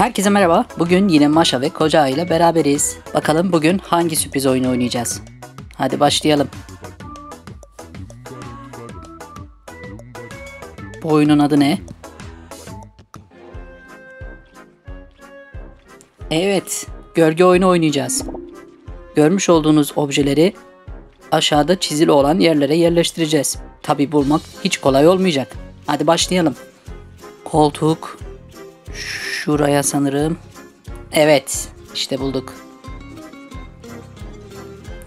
Herkese merhaba. Bugün yine Maşa ve Koca ile beraberiz. Bakalım bugün hangi sürpriz oyunu oynayacağız? Hadi başlayalım. Bu oyunun adı ne? Evet, gölge oyunu oynayacağız. Görmüş olduğunuz objeleri aşağıda çizili olan yerlere yerleştireceğiz. Tabi bulmak hiç kolay olmayacak. Hadi başlayalım. Koltuk, Şuraya sanırım. Evet. işte bulduk.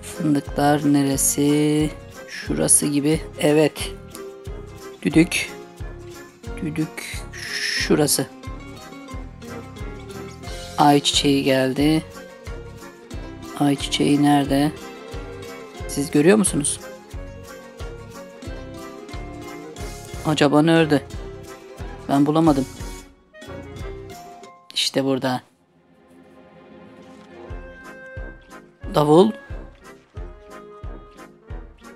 Fındıklar neresi? Şurası gibi. Evet. Düdük. Düdük. Şurası. Ay çiçeği geldi. Ay çiçeği nerede? Siz görüyor musunuz? Acaba nerede? Ben bulamadım. İşte burada. Davul.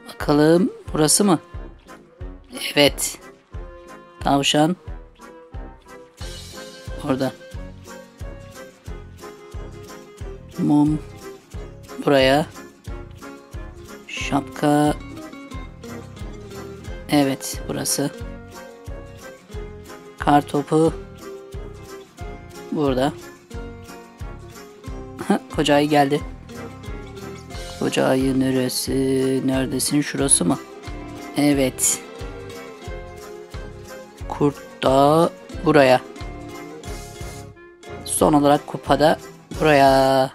Bakalım burası mı? Evet. Tavşan. Orada. Mum. Buraya. Şapka. Evet burası. Kar topu. Burada. Koca ayı geldi. Koca ayı neresi? Neredesin? Şurası mı? Evet. Kurt da buraya. Son olarak kupada buraya.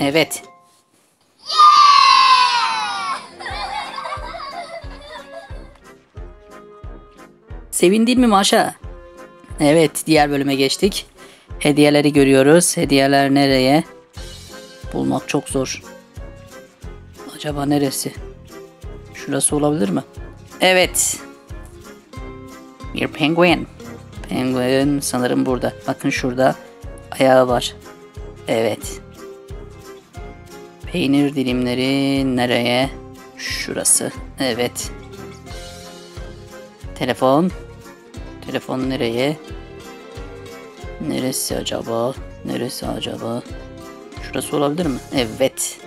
Evet. Sevindin mi Maşa? Evet, diğer bölüme geçtik. Hediyeleri görüyoruz. Hediyeler nereye? Bulmak çok zor. Acaba neresi? Şurası olabilir mi? Evet. Bir penguin. Penguin sanırım burada. Bakın şurada ayağı var. Evet. Peynir dilimleri nereye? Şurası. Evet. Telefon. Telefon nereye? Neresi acaba? Neresi acaba? Şurası olabilir mi? Evet.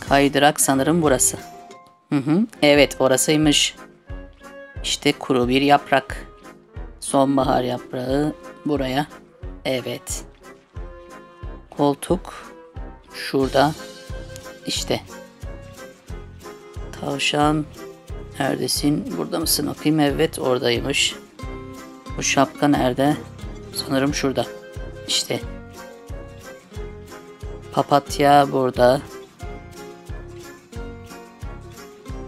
Kaydırak sanırım burası. Hı hı. Evet orasıymış. İşte kuru bir yaprak. Sonbahar yaprağı buraya. Evet. Koltuk şurada. İşte. Tavşan neredesin? Burada mısın? Bakayım evet oradaymış. Bu şapka nerede? Sanırım şurada. İşte. Papatya burada.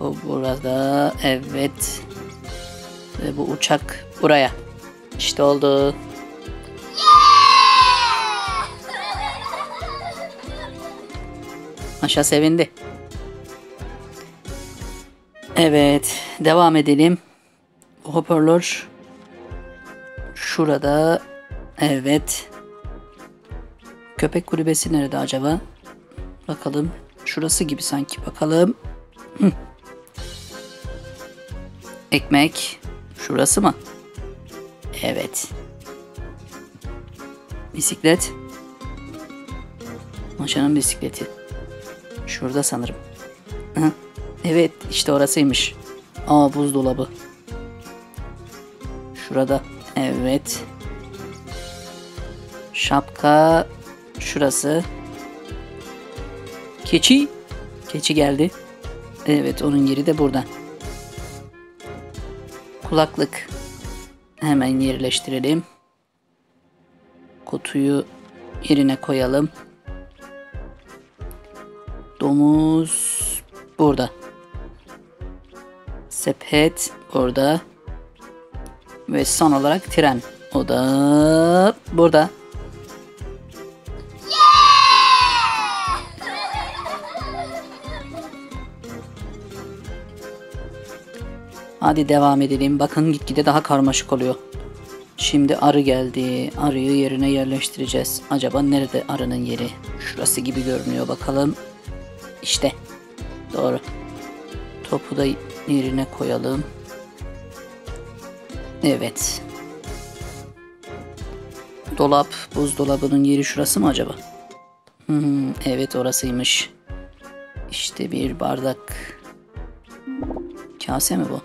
O burada. Evet. Ve bu uçak buraya. İşte oldu. Aşağı sevindi. Evet. Devam edelim. Hoparlör Şurada. Evet. Köpek kulübesi nerede acaba? Bakalım. Şurası gibi sanki. Bakalım. Hı. Ekmek. Şurası mı? Evet. Bisiklet. Maşanın bisikleti. Şurada sanırım. Hı. Evet işte orasıymış. Aa buzdolabı. Şurada. Evet. Şapka şurası. Keçi. Keçi geldi. Evet onun yeri de burada. Kulaklık. Hemen yerleştirelim. Kutuyu yerine koyalım. Domuz burada. Sepet burada. Ve son olarak tren. O da burada. Hadi devam edelim. Bakın gitgide daha karmaşık oluyor. Şimdi arı geldi. Arıyı yerine yerleştireceğiz. Acaba nerede arının yeri? şurası gibi görünüyor bakalım. İşte. Doğru. Topu da yerine koyalım. Evet. Dolap, buzdolabının yeri şurası mı acaba? Hmm, evet orasıymış. İşte bir bardak. Kase mi bu?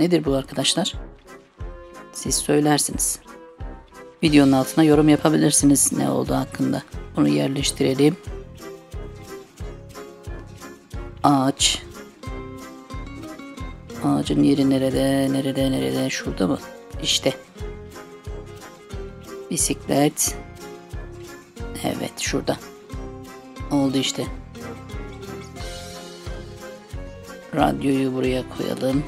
Nedir bu arkadaşlar? Siz söylersiniz. Videonun altına yorum yapabilirsiniz ne olduğu hakkında. Bunu yerleştirelim. Ağaç. Ağacın yeri nerede? Nerede? Nerede? Şurada mı? İşte. Bisiklet. Evet şurada. Oldu işte. Radyoyu buraya koyalım.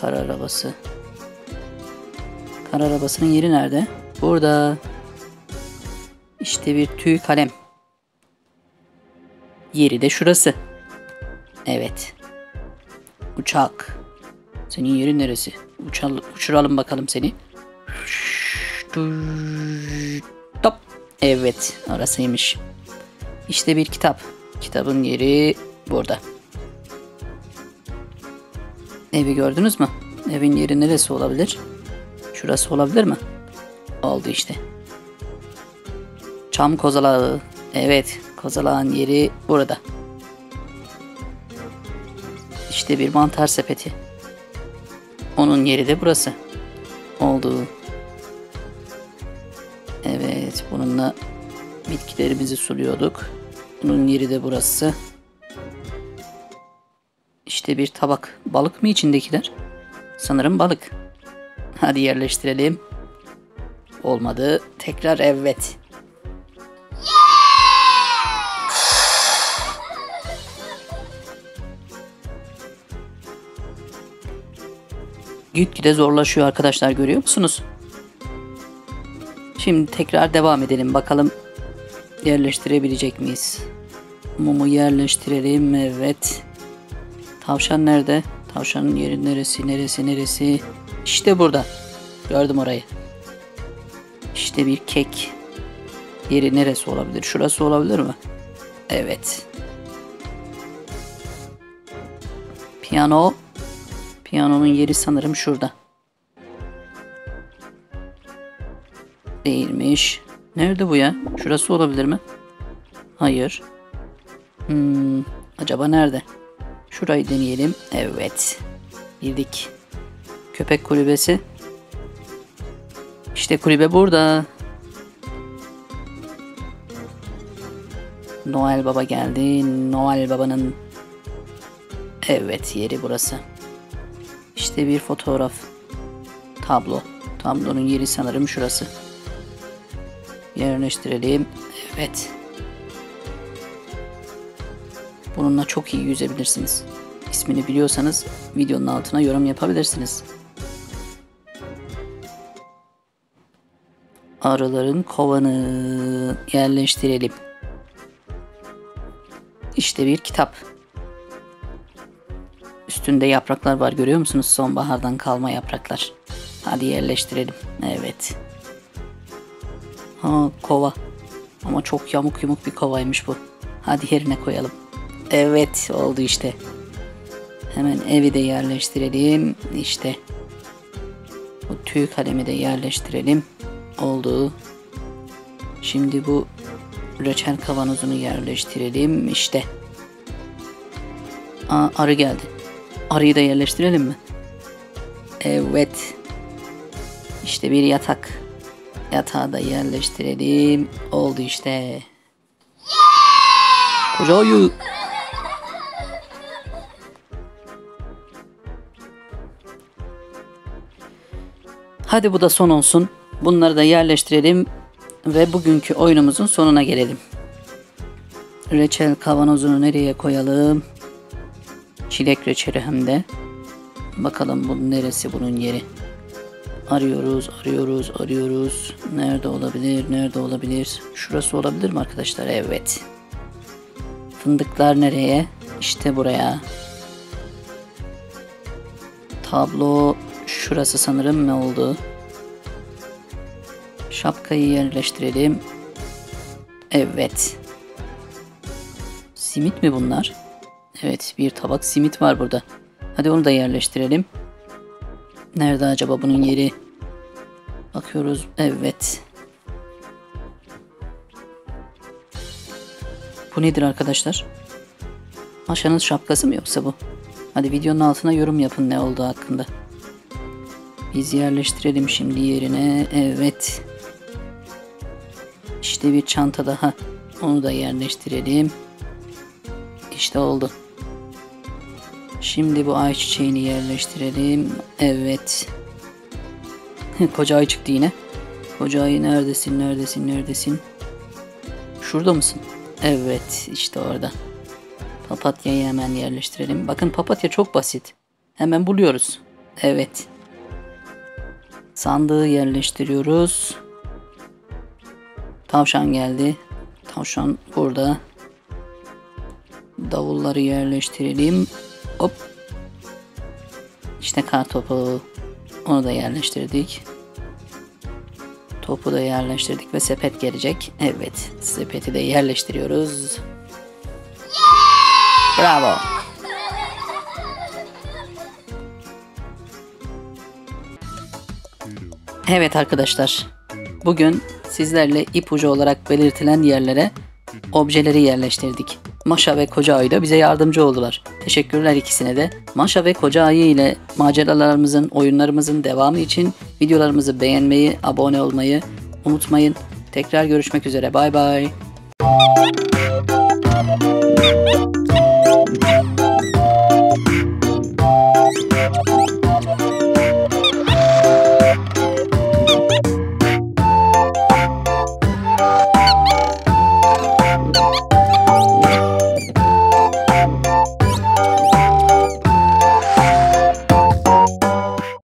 Kar arabası. Kar arabasının yeri nerede? Burada. İşte bir tüy kalem. Yeri de şurası. Evet. Uçak. Senin yerin neresi? Uçal, uçuralım bakalım seni. Top. Evet, orasıymış. İşte bir kitap. Kitabın yeri burada. Evi gördünüz mü? Evin yeri neresi olabilir? Şurası olabilir mi? Oldu işte. Çam kozalağı. Evet, kozalağın yeri burada. İşte bir mantar sepeti. Onun yeri de burası. Oldu. Evet, bununla bitkilerimizi suluyorduk. Bunun yeri de burası. İşte bir tabak. Balık mı içindekiler? Sanırım balık. Hadi yerleştirelim. Olmadı. Tekrar evet. Gitgide zorlaşıyor arkadaşlar görüyor musunuz? Şimdi tekrar devam edelim bakalım yerleştirebilecek miyiz? Mumu yerleştirelim evet. Tavşan nerede? Tavşanın yeri neresi neresi neresi? İşte burada. Gördüm orayı. İşte bir kek. Yeri neresi olabilir? Şurası olabilir mi? Evet. Piyano. Piyanonun yeri sanırım şurada. Değilmiş. Nerede bu ya? Şurası olabilir mi? Hayır. Hmm, acaba nerede? Şurayı deneyelim. Evet. Bildik. Köpek kulübesi. İşte kulübe burada. Noel Baba geldi. Noel Baba'nın Evet yeri burası. İşte bir fotoğraf. Tablo. Tablonun yeri sanırım şurası. Yerleştirelim. Evet. Bununla çok iyi yüzebilirsiniz. İsmini biliyorsanız videonun altına yorum yapabilirsiniz. Arıların kovanı yerleştirelim. İşte bir kitap. Üstünde yapraklar var görüyor musunuz? Sonbahardan kalma yapraklar. Hadi yerleştirelim. Evet. Ha kova. Ama çok yamuk yumuk bir kovaymış bu. Hadi yerine koyalım. Evet oldu işte. Hemen evi de yerleştirelim. İşte. Bu tüy kalemi de yerleştirelim. Oldu. Şimdi bu reçel kavanozunu yerleştirelim. İşte. Aa, arı geldi. Arıyı da yerleştirelim mi? Evet. İşte bir yatak. Yatağı da yerleştirelim. Oldu işte. Koca ayı. Hadi bu da son olsun. Bunları da yerleştirelim ve bugünkü oyunumuzun sonuna gelelim. Reçel kavanozunu nereye koyalım? Çilek reçeli hem de. Bakalım bu neresi bunun yeri. Arıyoruz, arıyoruz, arıyoruz. Nerede olabilir, nerede olabilir? Şurası olabilir mi arkadaşlar? Evet. Fındıklar nereye? İşte buraya. Tablo şurası sanırım ne oldu? Şapkayı yerleştirelim. Evet. Simit mi bunlar? Evet bir tabak simit var burada. Hadi onu da yerleştirelim. Nerede acaba bunun yeri? Bakıyoruz. Evet. Bu nedir arkadaşlar? Maşanın şapkası mı yoksa bu? Hadi videonun altına yorum yapın ne olduğu hakkında. Biz yerleştirelim şimdi yerine. Evet. İşte bir çanta daha. Onu da yerleştirelim. İşte oldu. Şimdi bu ay çiçeğini yerleştirelim. Evet. Koca ay çıktı yine. Koca ay neredesin, neredesin, neredesin? Şurada mısın? Evet, işte orada. Papatyayı hemen yerleştirelim. Bakın papatya çok basit. Hemen buluyoruz. Evet. Sandığı yerleştiriyoruz. Tavşan geldi. Tavşan burada. Davulları yerleştirelim. Hop. İşte kar topu. Onu da yerleştirdik. Topu da yerleştirdik ve sepet gelecek. Evet, sepeti de yerleştiriyoruz. Bravo. Evet arkadaşlar. Bugün sizlerle ipucu olarak belirtilen yerlere objeleri yerleştirdik. Maşa ve Koca Ayı da bize yardımcı oldular. Teşekkürler ikisine de. Maşa ve Koca Ayı ile maceralarımızın, oyunlarımızın devamı için videolarımızı beğenmeyi, abone olmayı unutmayın. Tekrar görüşmek üzere. Bay bay.